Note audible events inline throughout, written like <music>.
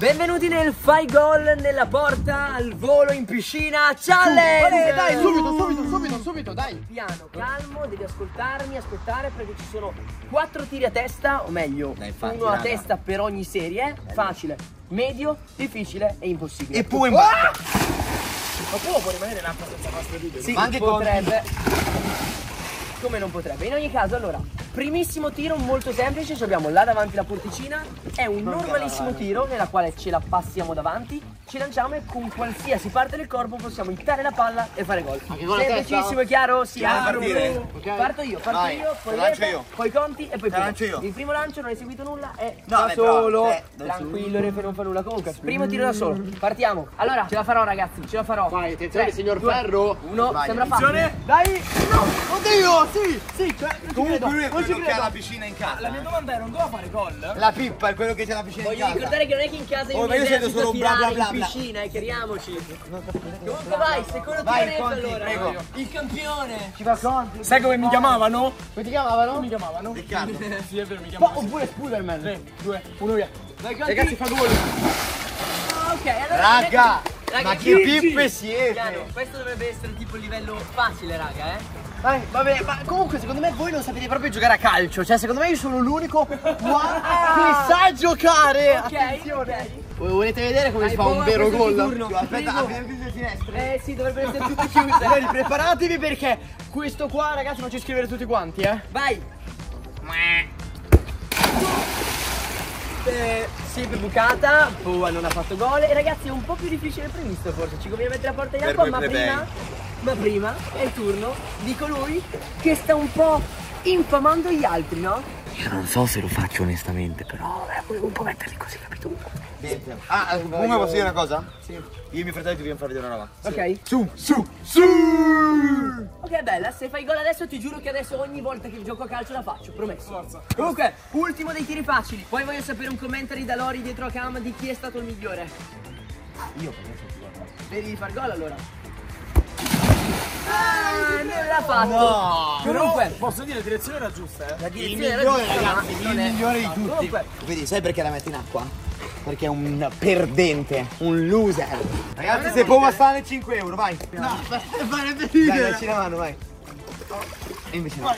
Benvenuti nel Fai Gol nella porta al volo in piscina challenge! dai, subito, subito, subito, subito, dai. Piano, calmo, devi ascoltarmi, aspettare perché ci sono quattro tiri a testa, o meglio, Dai, infatti, uno a testa per ogni serie. Facile, medio, difficile e impossibile. E poi. Ma può, può rimanere in acqua senza far libero? Sì, Ma anche potrebbe. Come non potrebbe? In ogni caso, allora, primissimo tiro molto semplice, ci abbiamo là davanti la porticina, è un normalissimo tiro nella quale ce la passiamo davanti, ci lanciamo e con qualsiasi parte del corpo possiamo hittare la palla e fare gol. Semplicissimo e chiaro? Sì, Chiaro, partire. Ok. Parto io, parto Vai, io, poi lancio io. poi conti e poi lancio io. Il primo lancio non hai seguito nulla è No, da beh, però, solo. eh, Tranquillo, Repe non fa nulla comunque. Primo tiro da solo. Partiamo. Allora, ce la farò ragazzi, ce la farò. Vai, attenzione, Tre, signor due, Ferro. Uno, Vai, sembra facile. Dai! No! Oddio, sì, sì, cioè, non Comunque lui è non quello che ha la piscina in casa. La mia domanda è, non doveva fare gol? La pippa è quello che c'ha la piscina Voglio in casa. ricordare che non è che in casa io mi solo bla bla bla. Piscina, eh, chiariamoci. Comunque vai, secondo Vai, tiro Conti, allora. prego. Il campione. Ci fa conti. Sai come mi chiamavano? Come ti chiamavano? Mi chiamavano? Riccardo. <laughs> Sì, è vero, mi Ma chiamavano. oppure Spooderman. 3, 2, 1 via. Vai, Conti. Ragazzi, fa gol. Ah, ok, allora Raga, Raga, ma che pippe siete? Piano, questo dovrebbe essere tipo il livello facile, raga, eh. Vai, vabbè, ma comunque secondo me voi non sapete proprio giocare a calcio. Cioè, secondo me io sono l'unico <laughs> qua che sa giocare. Ok, Attenzione. ok. Volete vedere come si fa un Boa, vero gol? turno. Aspetta, apriamo chiuso le finestre. Eh sì, dovrebbero essere tutte <laughs> chiuse. preparatevi perché questo qua, ragazzi, non ci scrivere tutti quanti, eh. Vai. Eh, sempre bucata, Boa non ha fatto gol e ragazzi è un po' più difficile del previsto forse, ci conviene mettere la porta in acqua ma prima, ma prima è il turno di colui che sta un po' infamando gli altri, no? Io non so se lo faccio onestamente, però eh, volevo un po' metterli così, capito? Niente. Ah, comunque posso dire una cosa? Sì. Io e mio fratello ti dobbiamo far vedere una roba. Ok? Su, su, su! Ok bella, se fai gol adesso ti giuro che adesso ogni volta che gioco a calcio la faccio, promesso. Forza. Comunque, ultimo dei tiri facili, poi voglio sapere un commentary da Lori dietro a cam di chi è stato il migliore. Io Devi far gol allora. Ah, non l'ha fatto. No! Comunque, Posso dire, la direzione era giusta, eh? la Il direzione era migliore, giusta, ma ragazzi, il migliore di tutti. Comunque, Vedi, sai perché la metti in acqua? Perché è un perdente, un loser. Ragazzi, se può bastare 5 euro, vai. No, farebbe Dai, dacci la mano, vai. E invece no.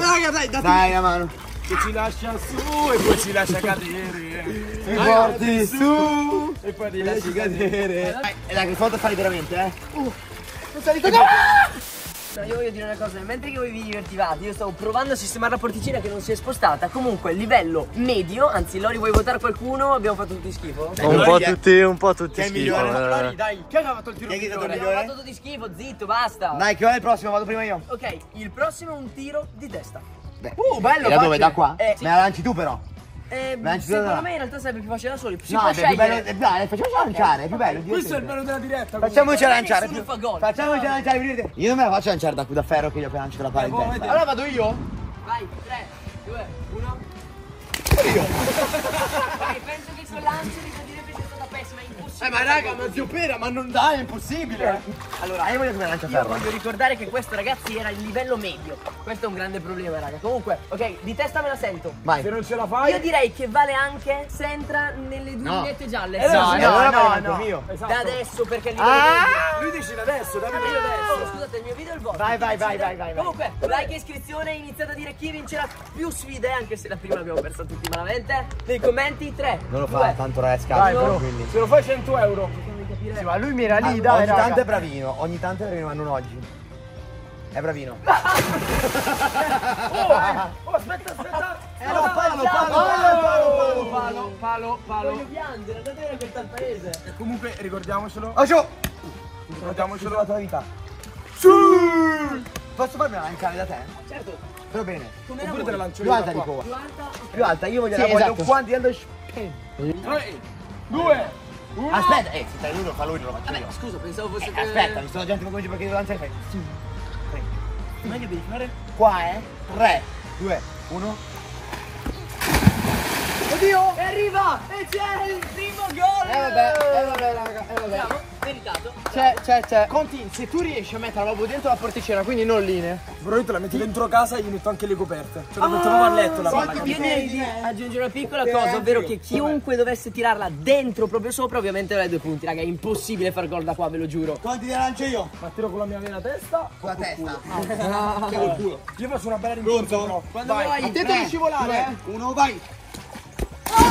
Raga, dai, Dai la mano. Che ci lascia su e poi ci lascia cadere. Mi porti su. E poi ti lasci cadere. Dai, e dai, che foto fai veramente, eh? No, io voglio dire una cosa, mentre che voi vi divertivate, io stavo provando a sistemare la porticina che non si è spostata. Comunque, livello medio, anzi, Lori, vuoi votare qualcuno? Abbiamo fatto tutti schifo. Un po' tutti, un po' tutti Chi è il schifo. migliore? eh. Dai, chi ha fatto il tiro Chi migliore? Abbiamo fatto tutti schifo, zitto, basta. Dai, che va il prossimo, vado prima io. Ok, il prossimo è un tiro di testa. Uh, bello, E da dove? Da qua? Eh, sì. Me la lanci tu però. Eh, secondo me in realtà sarebbe più facile da soli. Si no, può è più bello. scegliere. eh, Dai, facciamoci lanciare, è più bello. Questo è il bello della diretta. Facciamoci lanciare. più- fa gol. Facciamoci lanciare, venite. Io non me la faccio lanciare da, da ferro che io appena lancio la palla in boh, testa. Allora vado io? Vai, 3, 2, 1. Vai, penso che sul lancio di Eh, ma raga, ma zio Pera, ma non dai, è impossibile. Allora, io voglio come lancia io ferro. voglio ricordare che questo ragazzi era il livello medio. Questo è un grande problema, raga. Comunque, ok, di testa me la sento. Vai. Se non ce la fai... Io direi che vale anche se entra nelle due No. lineette gialle. Eh, No, sì, no, no, no, anche mio. Esatto. Da adesso perché il livello Ah! Lui dice adesso, dammi medio. io adesso. Oh, scusate, il mio video è il vostro. Vai, vai, vai, vai, vai. Comunque, like e iscrizione, iniziate a dire chi vincerà più sfide, anche se la prima l'abbiamo persa tutti malamente. Nei commenti 3. Non lo fa, tanto ragazzi, però, tranquilli. se lo fai 100 euro. Sì, ma lui mi era lì, Ah, dai, ogni raga. tanto è bravino, ogni tanto è bravino, ma non oggi. È bravino. <laughs> Oh, aspetta, aspetta. Eh, no, palo, palo, palo, palo, palo, palo, palo. Voglio piangere, andate a quel tal paese. E comunque ricordiamocelo. Oh, ciao! Ricordiamocelo. la tua vita. Posso farmi lanciare da te? Certo, Però bene. come Oppure la te la lancio Più io alta da di qua. Più alta? Più alta, io voglio Sì, la voglio esatto. quanti dello 3, 2, 1. Aspetta, eh, se lui lo fa lui, non lo faccio Vabbè, io. scusa, pensavo fosse Eh, Aspetta, mi sto gente come dice perché devo lanciare fai. Tre. Meglio devi fare. Qua, eh? 3, 2, 1. Oddio! E arriva! E c'è il primo gol! Eh vabbè, eh vabbè, raga, eh vabbè. Andiamo? meritato. C'è, c'è, c'è. Conti, se tu riesci a mettere la proprio dentro la porticina, quindi non linee. Però io te la metto dentro casa e gli metto anche le coperte. Cioè la metto proprio a letto la palla. Io direi di aggiungere una piccola cosa, ovvero che chiunque dovesse tirarla dentro proprio sopra, ovviamente avrai due punti, raga. È impossibile far gol da qua, ve lo giuro. Quanti ne lancio io? Ma tiro con la mia vera testa. Con la testa. Io faccio una bella rincorsa però. Quando Vai. Attento di scivolare. Uno, vai. Ma che bellissimo, bellissimo. Assurda.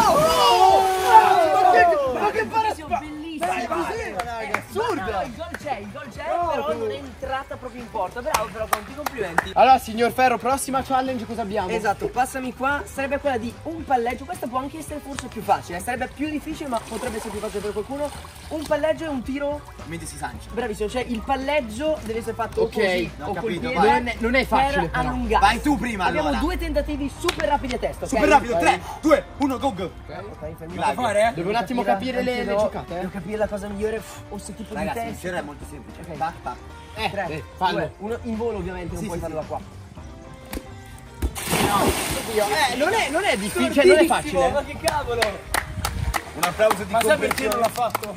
Il gol c'è, il gol c'è, però non è entrata proprio in porta. Bravo, però tanti complimenti. Allora, signor Ferro, prossima challenge cosa abbiamo? Esatto, passami qua, sarebbe quella di un palleggio, questa può anche essere forse più facile, eh, sarebbe più difficile ma potrebbe essere più facile per qualcuno. Un palleggio e un tiro, Mentre si sancia. bravissimo, cioè il palleggio deve essere fatto Ok, così ho o col capito, piede vai. Non è- non è facile, per allungare. Vai tu prima, Abbiamo allora. due tentativi super rapidi a testa, ok? Super rapido, Vai. 3, 2, 1, go go. Ok, fermi. Vai. fare, eh? Devo un attimo capire le, Anche le no, giocate, Devo eh. capire la cosa migliore, o se tipo Ragazzi, di il testa. giro è molto semplice. Ok. Tac, tac. Eh, 3, eh, fallo. 2, 1, in volo ovviamente, non Sì, puoi sì, farlo sì. da qua. Eh, non è, non è difficile, cioè non è facile. Ma che cavolo! Un applauso di Ma sai perché non l'ha fatto?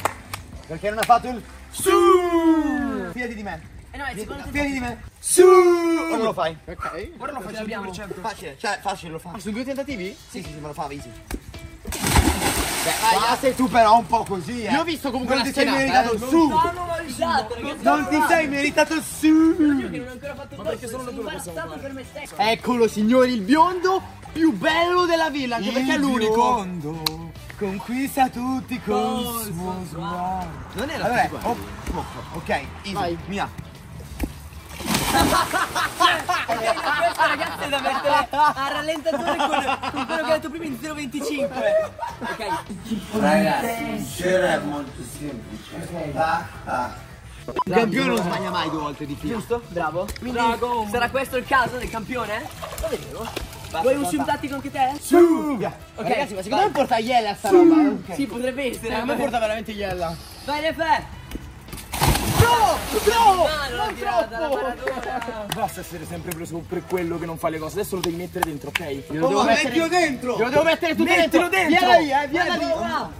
Perché non ha fatto il su. Fidati di me. Eh no, è il Fidati di me. Su. O non lo fai? Ok. Ora lo faccio 100%. Facile, cioè facile lo fa. Ah, su due tentativi? Sì, sì, sì, me lo fa easy. Beh, vai, sei tu però un po' così, eh. Io ho visto comunque non ti sei schienata, meritato eh. su. La risata, ragazzi. Non ti sei meritato su. Che non ho ancora fatto il perché solo due lo possiamo per me stesso. Eccolo, signori, il biondo più bello della villa, anche perché è l'unico. biondo conquista tutti col suo sguardo. Non era Allora, oh, oh, ok, easy, Vai. mia. Questa ragazzi è da mettere a rallentatore con, con quello che ha detto prima in 0,25. Ok. Ragazzi, il giro è molto semplice. Tac, tac. Il campione non sbaglia mai due volte di fila. Giusto? Bravo. Quindi sarà questo il caso del campione? Lo vedevo. Vuoi un sim tattico anche te? Su! Ok, ragazzi, ma secondo me porta Iella sta roba. eh. Ok. Sì, potrebbe essere. Secondo me porta veramente Iella. Vai Refe! No! No! Tirata, la Maradona. Basta essere sempre preso per quello che non fa le cose. Adesso lo devi mettere dentro, ok? Io lo devo Oh, mettere mettilo dentro! Io lo devo mettere tutto Mettilo dentro. da lì, eh, Vai, lì.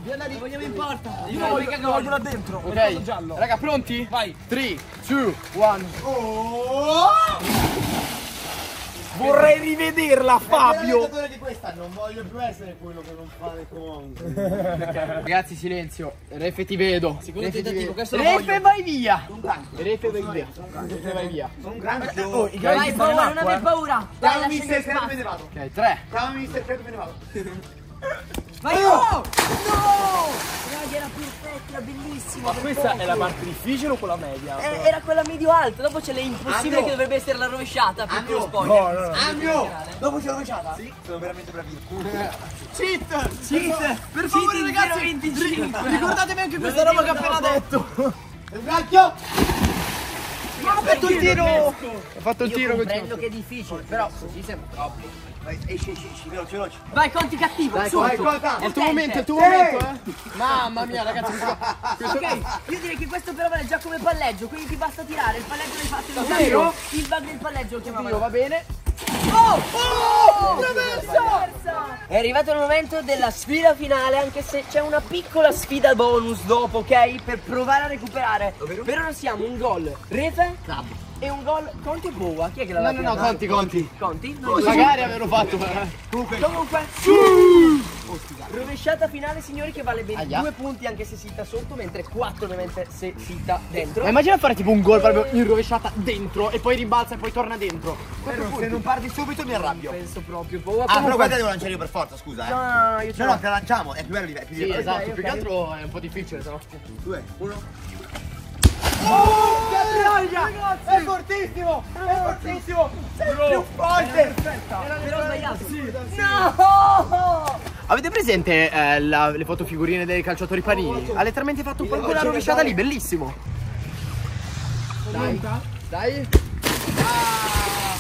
Via da lì. Vogliamo in porta. Io lo voglio, lo voglio là dentro. Ok. Ok, giallo. raga, pronti? Vai. 3, 2, 1. Oh! Vorrei rivederla, Fabio. Di questa non voglio più essere quello che non fa le cose. <laughs> Ragazzi, silenzio. Refe ti vedo. Secondo Refe ti tentativo, questo Refe vai via. Refe vai via. Refe vai via. Un grande Oh, i Vai, paura, non aver paura. Ciao mister, credo me ne vado. Ok, 3. Ciao mister, credo me ne vado. <laughs> Vai, no! No! Raga, era perfetto, era bellissimo. Ma questa poco. è la parte difficile o quella media? Eh, era quella medio-alta, dopo c'è l'impossibile che dovrebbe essere la rovesciata, piccolo spoiler. No, no, no. Ambio! Dopo c'è la rovesciata? Sì, sono veramente bravissimo. Cheat! Cheat! Per favore, ragazzi, 0,25. ricordatevi anche questa roba che ho appena detto. Ma ho fatto il tiro! Ho fatto il tiro comprendo che è difficile, però così sembra troppo. Vai, esci, esci, esci, veloce, veloce. Vai, conti cattivo, su. vai, conta. È il tuo momento, è il tuo momento, eh. Mamma mia, ragazzi, <laughs> questo, Ok, io direi che questo però vale già come palleggio, quindi ti basta tirare, il palleggio l'hai fatto lo il bug del palleggio lo tiro chiamavano. va bene. Oh! È arrivato il momento della sfida finale, anche se c'è una piccola sfida bonus dopo, ok? Per provare a recuperare. Per ora siamo un gol Refe e un gol Conti Boa. Chi è che l'ha No, no, no, conti, conti. Conti? Noi Magari averlo fatto, eh. Comunque, rovesciata finale, signori, che vale bene Aia. due punti anche se sitta sotto, mentre quattro ovviamente se sitta dentro. Ma immagina fare tipo un gol proprio in rovesciata dentro e poi rimbalza e poi torna dentro. Però se non parti subito mi arrabbio. Penso proprio Boa. Ah, però guarda devo lanciare io per forza, scusa, eh. No, no, no, io ce No, no, te la lanciamo, è più bello di più Sì, esatto, ok. più che altro è un po' difficile, se no. Due, uno. È fortissimo! È fortissimo! Più forte! Però ho sbagliato. No! Avete presente eh, la- le fotofigurine dei calciatori panini? Ha letteralmente fatto proprio quella rovesciata lì, bellissimo! Dai, dai! Ah,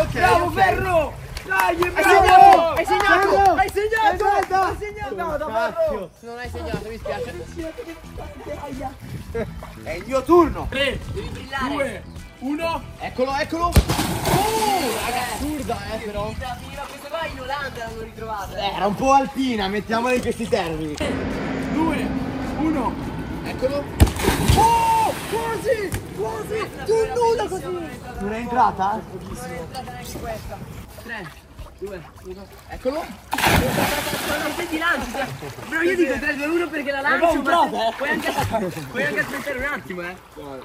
ok! Bravo ok. Ferro! Dai, Hai bravo! segnato! Hai segnato! Hai segnato! Hai segnato! Davvero! Non hai segnato, mi spiace. È il mio turno! 3, Devi brillare. 2, 1. Eccolo, eccolo! Oh, raga, assurda, eh, però. Questa qua in Olanda l'hanno ritrovata. Era un po' alpina, mettiamola in questi termini. 2, 1. Eccolo. Oh, quasi, quasi, tu nuda così. Non è entrata? 3, 2, 1. Eccolo. Se ti lanci, cioè. Però io dico 3, 2, 1 perché la lancio. Ma puoi anche, puoi anche aspettare un attimo, eh.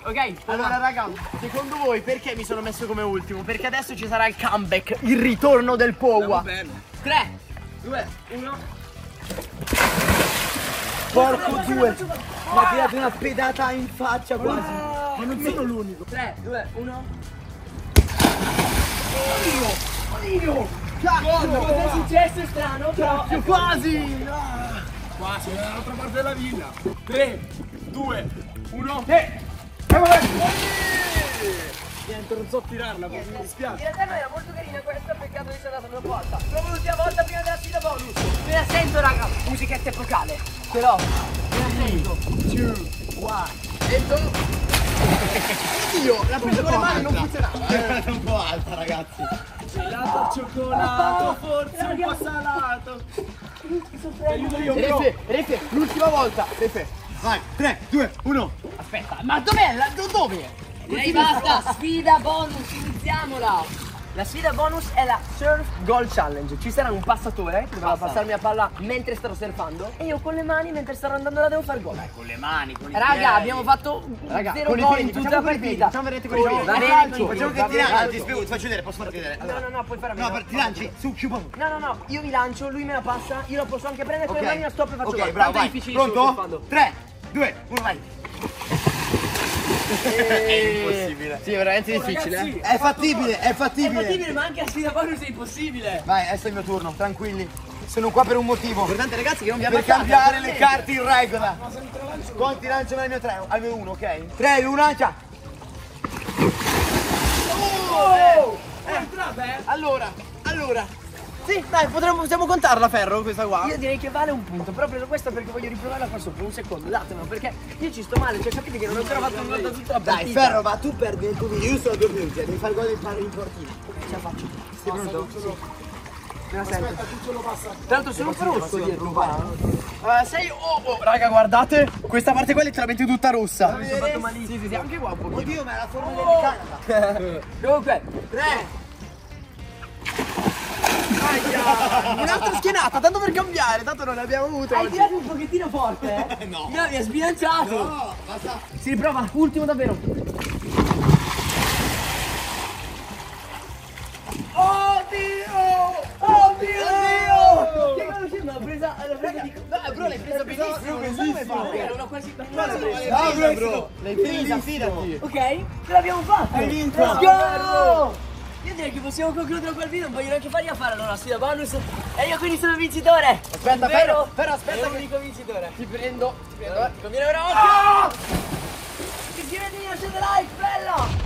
Ok, Allora raga, secondo voi perché mi sono messo come ultimo? Perché adesso ci sarà il comeback, il ritorno del Powa. 3, 2, 1. Porco due! Mi ha tirato una pedata in faccia quasi. Ma non sono l'unico. 3, 2, 1. Cosa è successo strano? Però Più quasi! Quasi, dall'altra parte della villa. 3, 2, 1. Niente, non so tirarla, mi dispiace. in realtà era molto carina questa, peccato che sia andata una volta. Provo l'ultima volta prima della sfida bonus. Me la sento raga, musichetta epocale. Però, me la sento. Io l'ha preso con le mani non funzionava. È un po' alta ragazzi. Gelato al cioccolato, forse un po' salato. Aiuto io. Refe, Refe, l'ultima volta. Refe. Vai, 3, 2, 1. Aspetta, ma dov'è? La, do- dove? Direi basta, sfida bonus, iniziamola. La sfida bonus è la Surf Goal Challenge. Ci sarà un passatore che dovrà passarmi la palla mentre starò surfando e io con le mani mentre starò andando là devo far gol. Con le mani, con i Raga, abbiamo fatto Raga, zero gol piedi, in tutta facciamo la con i piedi, partita. facciamo vedere con i piedi. Bene, Calcio. Facciamo che ti lanci, ti spiego, ti faccio vedere, posso farti vedere. No, no, no, puoi fare a me. No, per- ti lanci, su, poco. No, no, no, io mi lancio, lui me la passa, io la posso anche prendere con le mani a stop e faccio Ok, gol. bravo, Tanto è vai. Pronto? surfando. 3, 2, 1, vai. È impossibile. Sì, è veramente difficile. eh. È fattibile, è È fattibile. fattibile, ma anche a sfida bonus è impossibile. Vai, adesso è il mio turno, tranquilli. Sono qua per un motivo. L'importante ragazzi che non vi Per ammazzate. cambiare le carte in regola. Conti lanciano al mio 3, al mio 1, ok? 3, 2, 1, lancia. Allora, allora. Sì, dai, potremmo, possiamo contarla Ferro questa qua. Io direi che vale un punto, però ho preso questa perché voglio riprovarla qua sopra, un secondo, datemelo, perché io ci sto male, cioè capite che non ho ancora fatto un gol da tutta la Dai, partita. Ferro, va, tu perdi il tuo video, io sono due punti, devi fare il gol in par- in portina. Ce la faccio. Sei pronto? Me la sento. Tra l'altro sono un rosso dirlo, va. Eh, sei oh, oh, raga, guardate, questa parte qua è letteralmente tutta rossa. Mi sono fatto malissimo. Sì, sì, anche qua un pochino. Oddio, ma è la forma del Canada. Comunque, <laughs> 3, Un'altra schienata, tanto per cambiare, tanto non ne abbiamo avute hai oggi. tirato un pochettino forte, eh? <laughs> No. Mi ha sbilanciato. no, basta. Si riprova, ultimo davvero. Oddio! Che conoscendo l'ho presa, l'ho presa di... Dai, bro, l'hai presa benissimo, non so come fare. Non ho quasi... No, bro, L'hai presa, fidati. Ok, ce l'abbiamo fatta! Hai vinto. Let's go! Io direi che possiamo concludere quel video, non voglio neanche fargli a fare allora la sfida bonus e io quindi sono il vincitore! Aspetta? Ferro, Ferro, aspetta È l'unico vincitore! ti prendo, ti prendo, eh. Ti conviene ora occhio. Iscrivetevi, lasciate like, bella!